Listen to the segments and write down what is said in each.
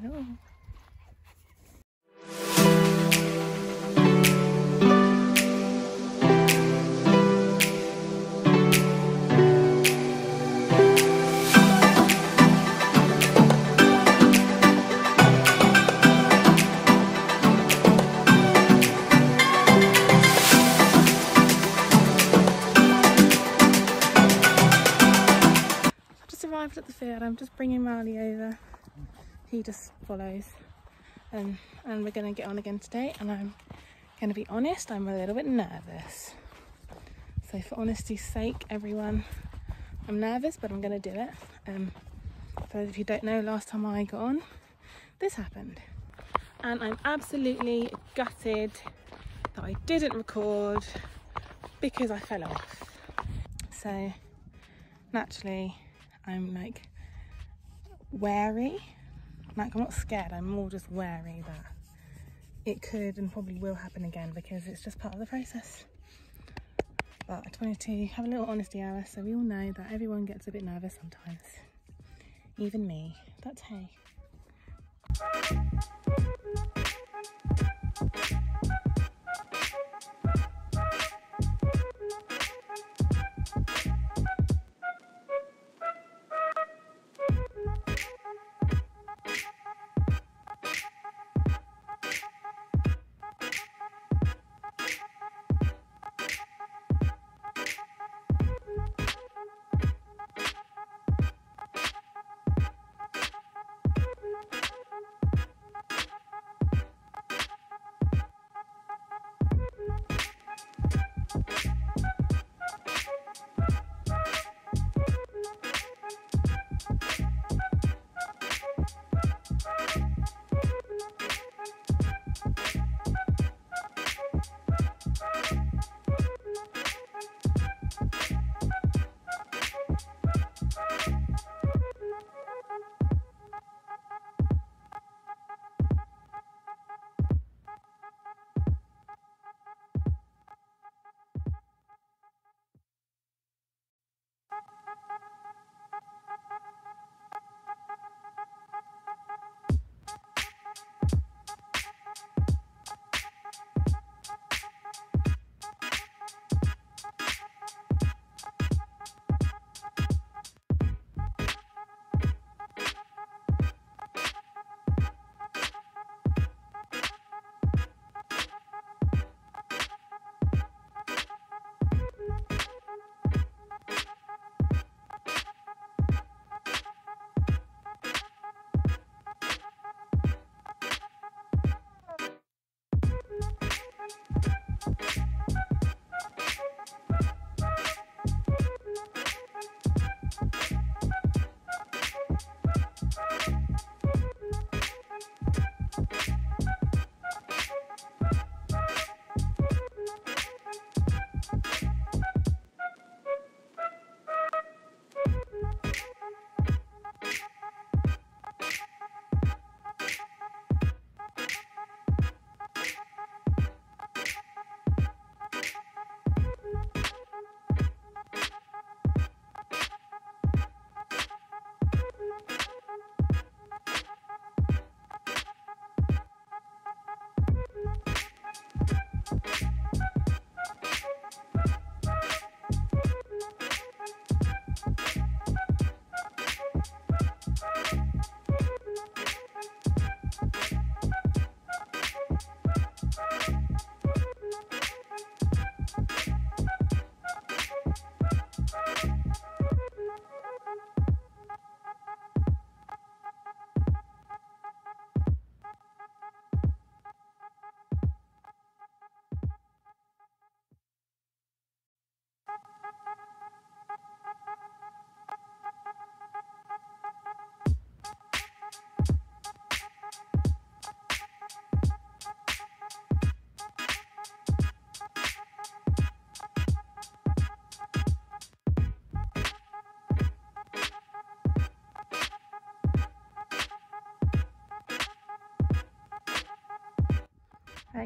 Hello. Arrived at the field. I'm just bringing Marley over. He just follows. Um, and we're going to get on again today. And I'm going to be honest, I'm a little bit nervous. So for honesty's sake, everyone, I'm nervous, but I'm going to do it. Um, for those of you who don't know, last time I got on, this happened. And I'm absolutely gutted that I didn't record because I fell off. So naturally I'm like wary. Like I'm not scared, I'm more just wary that it could and probably will happen again because it's just part of the process. But I just wanted to have a little honesty hour so we all know that everyone gets a bit nervous sometimes. Even me. But hey.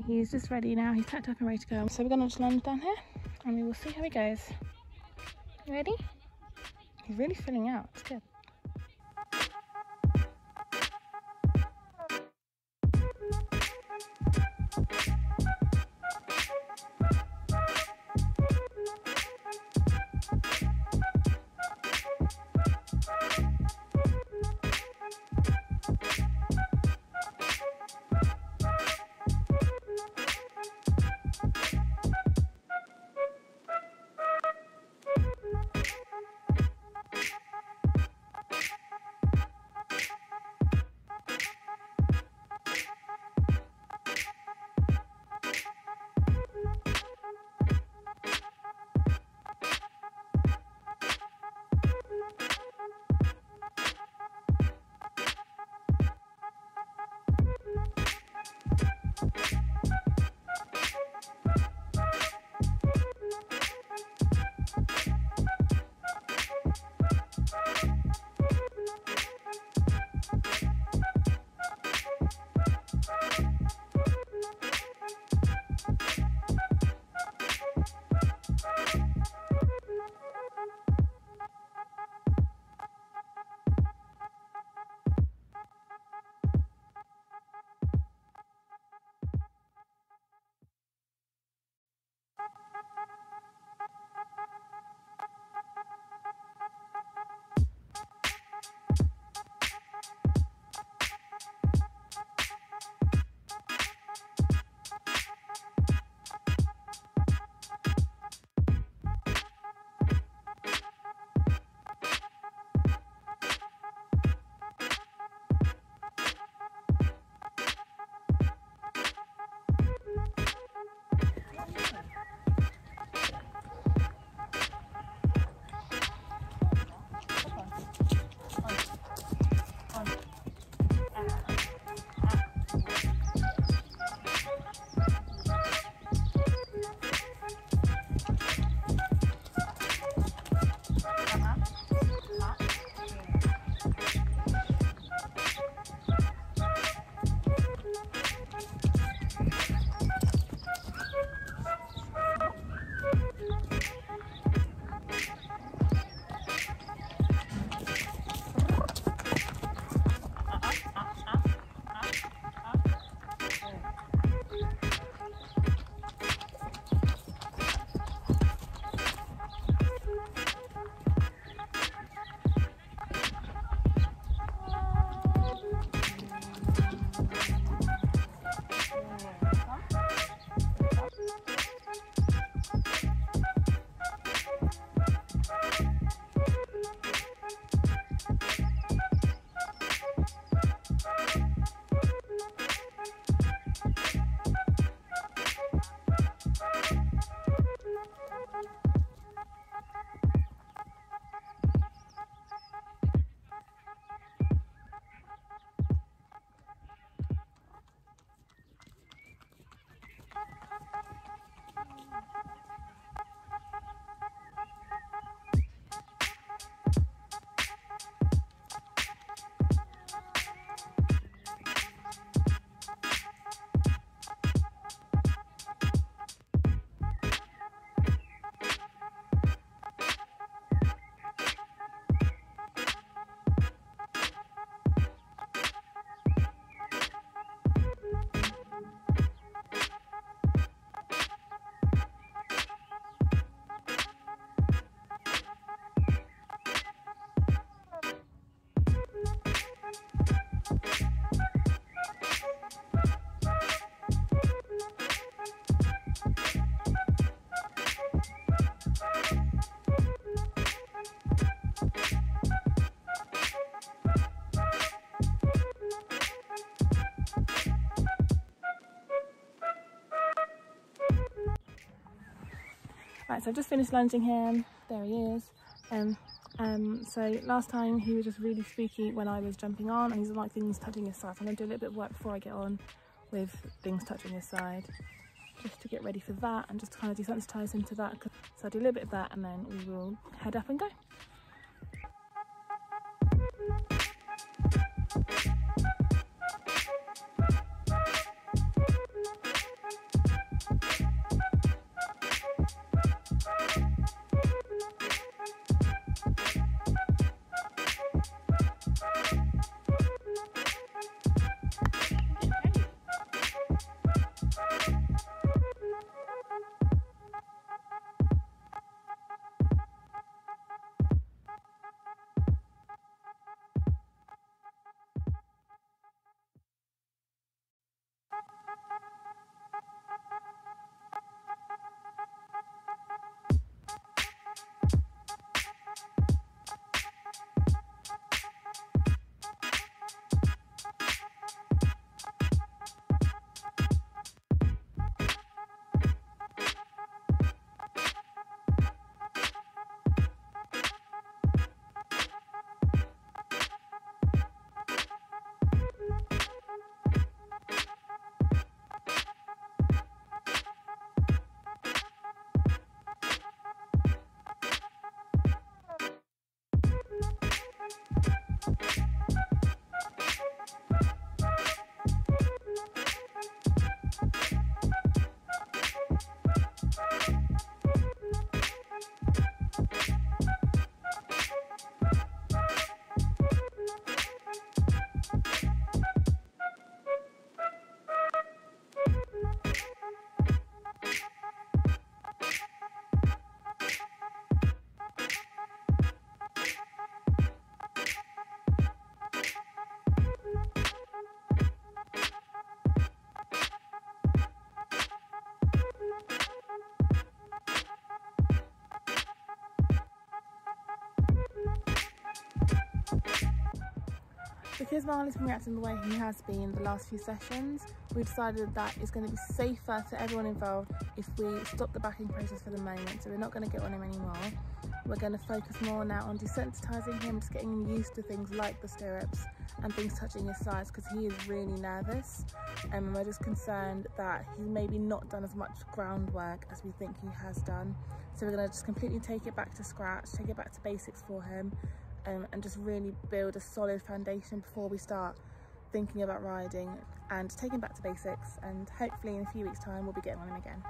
He's just ready now. He's packed up and ready to go. So we're gonna just land down here and we will see how he goes. You ready? He's really filling out. It's good. Right, so I've just finished lunging him. There he is. Um, um, so last time he was just really spooky when I was jumping on and he's like things touching his side. So I'm to do a little bit of work before I get on with things touching his side just to get ready for that and just to kind of desensitize him to that. So I'll do a little bit of that and then we will head up and go. Because Marley's been reacting the way he has been the last few sessions, we decided that it's going to be safer for everyone involved if we stop the backing process for the moment. So we're not going to get on him anymore. We're going to focus more now on desensitizing him, just getting him used to things like the stirrups and things touching his sides because he is really nervous um, and we're just concerned that he's maybe not done as much groundwork as we think he has done. So we're going to just completely take it back to scratch, take it back to basics for him um, and just really build a solid foundation before we start thinking about riding and taking back to basics and hopefully in a few weeks time we'll be getting on him again.